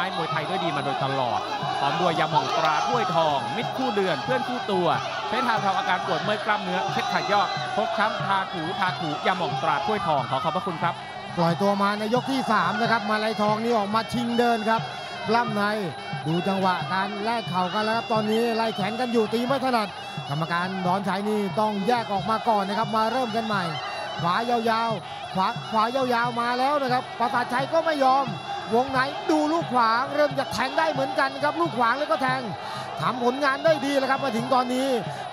ม้มวยไทยด้วยดีมาโดยตลอดพร้อมด้วยยาหม่องตราถ้วยทอง มิตรคู่เดือน เพื่อนคู่ตัวเพชรทางทำอาการปวดเมื่อยกล้ามเนื้อเพชรขายอดพกช้ำทาถูทาถูยาหม่องตราถ้วยทองขอขอบพระคุณครับ ปล่อยตัวมาในยกที่ 3 นะครับ มาลายทองนี่ออกมาชิงเดินครับกล้ำในดูจังหวะการแลกเข่ากันแล้วครับตอนนี้ไล่แขนกันอยู่ตีไม่ถนัดกรรมการดอนชัยนี่ต้องแยกออกมาก่อนนะครับ มาเริ่มกันใหม่ ขวายาวๆขวาขวายาวๆมาแล้วนะครับประสาทชัยก็ไม่ยอม วงไหนดูลูกขวางเริ่มจะแทงได้เหมือนกันครับลูกขวางแล้วก็แทงทำผลงานได้ดีแล้วครับมาถึงตอนนี้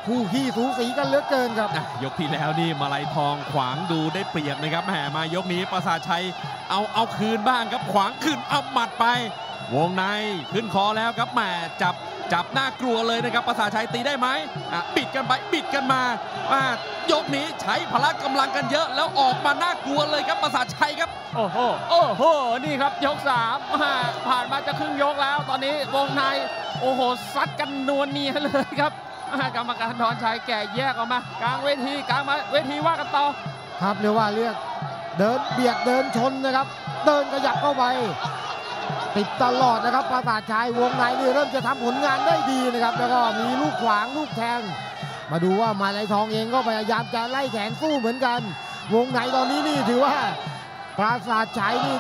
คู่ขี้สูสีกันเหลือเกินครับยกที่แล้วนี่มาลัยทองขวางดูได้เปรียบนะครับแหมมายกนี้ประสาชัยเอาเอาคืนบ้างครับขวางขึ้นเอาหมัดไป วงในขึ้นคอแล้วครับแหมจับจับหน้ากลัวเลยนะครับประสาชัยตีได้ไหมอะบิดกันไปบิดกันมาอะ ยกนี้ใช้พละกำลังกันเยอะ แล้วออกมาน่ากลัวเลยครับประสาทชัยครับ โอ้โหโอ้โหนี่ครับยกสามอ่าผ่านมาจะครึ่งยกแล้ว ตอนนี้วงในโอ้โหซัดกันนวลเนียเลยครับอ่ากรรมการดอนชัยแก่แยกออกมากลางเวทีกลางมาเวทีว่ากันต่อครับเรียกว่าเรียกเดินเบียดเดินชนนะครับ เดินขยับเข้าไปติดตลอดนะครับประสาทชายวงในนี่เริ่มจะทำผลงานได้ดีนะครับ แล้วก็มีลูกขวางลูกแทง มาดูว่ามาลายทองเองก็พยายามจะไล่แขนสู้เหมือนกัน วงในตอนนี้นี่ถือว่าปราสาทชัยนี่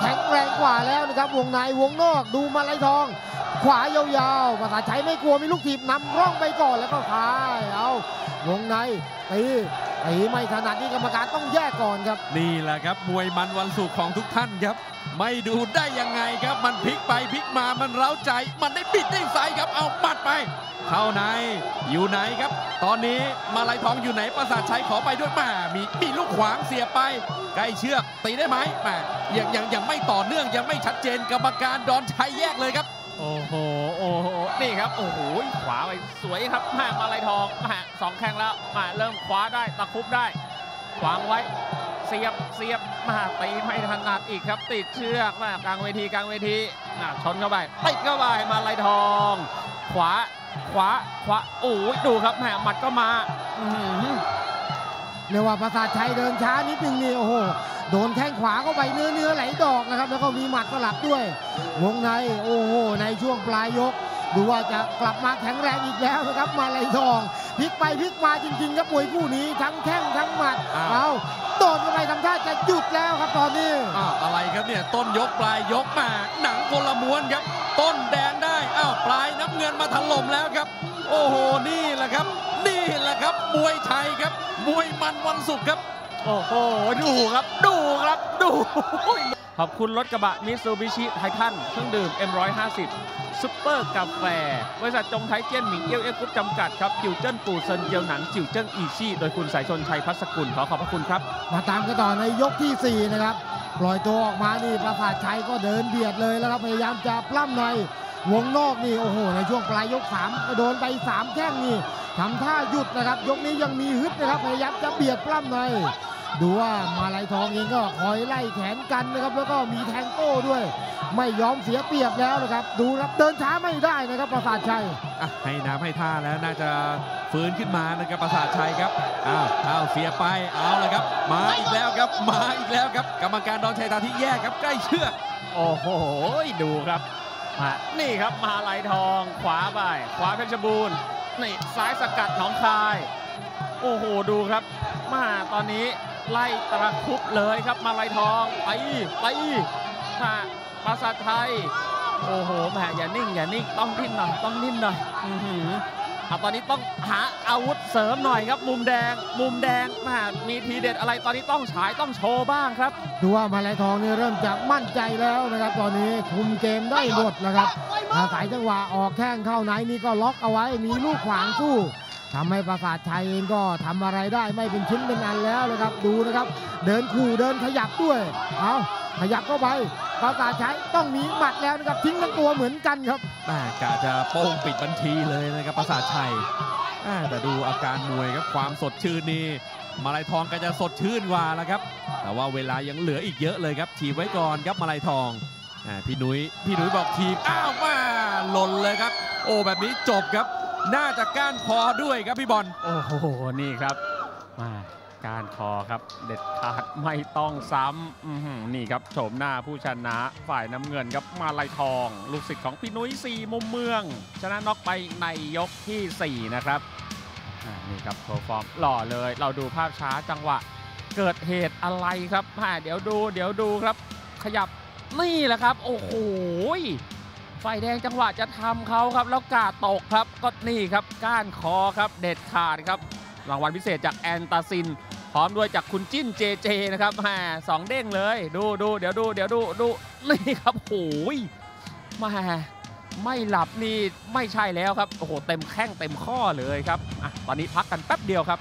แข็งแรงกว่าแล้วนะครับ วงในวงนอกดูมาลายทอง ขวายาวๆปราสาทชัยไม่กลัวมีลูกถีบนำร่องไปก่อนแล้วก็ขายเอาวงในตี ตีไม่ถนัดนี่กรรมการต้องแยกก่อนครับ นี่แหละครับมวยมันวันศุกร์ของทุกท่านครับ ไม่ดูได้ยังไงครับ มันพลิกไปพลิกมามันเร้าใจ มันได้บิดได้ใสครับเอาปัดไป เข้าในอยู่ไหนครับ ตอนนี้มาลายทองอยู่ไหนประสาทชัยขอไปด้วยแมามีมีลูกขวางเสียไปใกล้เชือกตีได้ไหมแหมยังยังยังไม่ต่อเนื่องยังไม่ชัดเจนกรรมการดอนชัยแยกเลยครับ โอ้โห โอ้โห นี่ครับ โอ้โห ขวาไปสวยครับแม่มาลายทองม่สองแข้งแล้วม่เริ่มคว้าได้ ตะคุบได้ ขวางไว้ เสียบ เสียบ มาตีไม่ถนัดอีกครับ ติดเชือกมากลางเวทีกลางเวทีน่ะชนเข้าไป ติดเข้าไป มาลายทอง ขวา ขวา ขวา โอ้ยดูครับแม่หมัดก็มา อื เรียกว่าประสาทชัยเดินช้านิดนึงนี่โอ้โหโดนแข้งขวาเข้าไปเนื้อเนื้อไหลดอกนะครับ แล้วก็มีหมัดสลับด้วยวงในโอ้โหในช่วงปลายยก ดูว่าจะกลับมาแข็งแรงอีกแล้วนะครับมาลายทองพลิกไปพลิกมาจริงๆครับมวยคู่นี้ทั้งแข้งทั้งหมัดอ้าวเอาโดนเข้าไปทำท่าจะหยุดแล้วครับตอนนี้อ้าวอะไรครับเนี่ยต้นยกปลายยกมาหนังคนละม้วนครับ ต้นแดงได้อ้าวปลายน้ำเงินมาถล่มแล้วครับ โอ้โหนี่แหละครับ นี่แหละ ครับมวยไทยครับมวยมันวันศุกร์ครับ โอ้โห ดูครับ ดูครับ ดู ขอบคุณรถกระบะมิ t ซูบิชิไททันเครื่องดื่ม M150 ซุปเปอร์กาแฟ บริษัทจงไทยเจี้ยนหมิงเอี้ยวเอ็กซ์กรุ๊ปจำกัดครับ จิวเจิ้นปูเซินเจียวหนัง จิวเจิ้งอีชี่ โดยคุณสายชนชัยพัสกุล ขอขอบพระคุณครับ มาตามกันต่อในยกที่ 4 นะครับ ปล่อยตัวออกมานี่ประสาทชัยก็เดินเบียดเลยแล้วครับพยายามจะปล้ำในวงนอกนี่โอ้โหในช่วงปลายยก3ก็โดนไป3แข้งนี่ ทำท่าหยุดนะครับ ยกนี้ยังมีฮึดนะครับพยายามจะเบียดปล้ำใน ดูว่ามาลายทองเองก็คอยไล่แขนกันนะครับ แล้วก็มีแทงโต้ด้วย ไม่ยอมเสียเปรียบแล้วนะครับ ดูครับเดินช้าไม่ได้นะครับประสาทชัยอะให้น้ำให้ท่าแล้วน่าจะฟื้นขึ้นมานะครับประสาทชัยครับอ้าวอ้าวเสียไปเอาละครับ มาอีกแล้วครับมาอีกแล้วครับกรรมการดอนชัยตาที่แยกครับใกล้เชือกโอ้โหดูครับมานี่ครับมาลายทองขวาไปขวาเพชรบูรณ์ นี่ซ้ายสกัดหนองคาย โอ้โหดูครับมาตอนนี้ไล่ตะคุบเลยครับมาลายทองไปไปมาปราสาไทย โอ้โหแหมอย่านิ่งอย่านิ่งต้องดิ้นหน่อยต้องดิ้นหน่อยอือหือ เอาตอนนี้ต้องหาอาวุธเสริมหน่อยครับ มุมแดง มุมแดงแมามีทีเด็ดอะไรตอนนี้ต้องฉายต้องโชว์บ้างครับ ดูว่ามาลายทองนี่เริ่มจะมั่นใจแล้วนะครับ ตอนนี้คุมเกมได้หมดนะครับอาศัยจังหวะออกแข้งเข้าไหนนี่ก็ล็อกเอาไว้มีลูกขวางสู้ทำให้ประสาทชัยเองก็ทำอะไรได้ไม่เป็นชิ้นเป็นอันแล้วนะครับ ดูนะครับ เดินขู่เดินขยับด้วย เอาขยับเข้าไป ประสาทชัยต้องมีหมัดแล้วนะครับทิ้งทั้งตัวเหมือนกันครับแม่กะจะโป้งปิดบัญชีเลยนะครับประสาทชัยแม่แต่ดูอาการมวยครับความสดชื่นนี่มาลายทองก็จะสดชื่นกว่าแล้วครับ แต่ว่าเวลายังเหลืออีกเยอะเลยครับทีบไว้ก่อนครับมาลายทองอ่าพี่นุ้ยพี่นุ้ยบอกทีมอ้าวมาหล่นเลยครับ โอ้แบบนี้จบครับ น่าจะก้านคอด้วยครับพี่บอลโอ้โหนี่ครับมา การคอครับ เด็ดขาดไม่ต้องซ้ำนี่ครับโฉมหน้าผู้ชนะฝ่ายน้ำเงินครับมาลายทอง ลูกศิษย์ของพี่นุ้ยสี่มุมเมือง ชนะน็อกไปในยกทีสี่4 นะครับนี่ครับโชว์ฟอร์มหล่อเลย เราดูภาพช้าจังหวะ เกิดเหตุอะไรครับอ่าเดี๋ยวดูเดี๋ยวดูครับ ขยับนี่แหละครับ โอ้โหไฟแดงจังหวะจะทำเขาครับ แล้วกาตกครับก็นี่ครับก้านคอครับ เด็ดขาดครับรางวัลพิเศษจากแอนตาซิน พร้อมด้วยจากคุณจิ้นเจเจนะครับแหมสองเด้งเลย ดูดูเดี๋ยวดูเดี๋ยวดูดูนี่ครับโอ้ยมาไม่หลับนี่ไม่ใช่แล้วครับ โอ้โห เต็มแข้งเต็มข้อเลยครับอะตอนนี้พักกันแป๊บเดียวครับ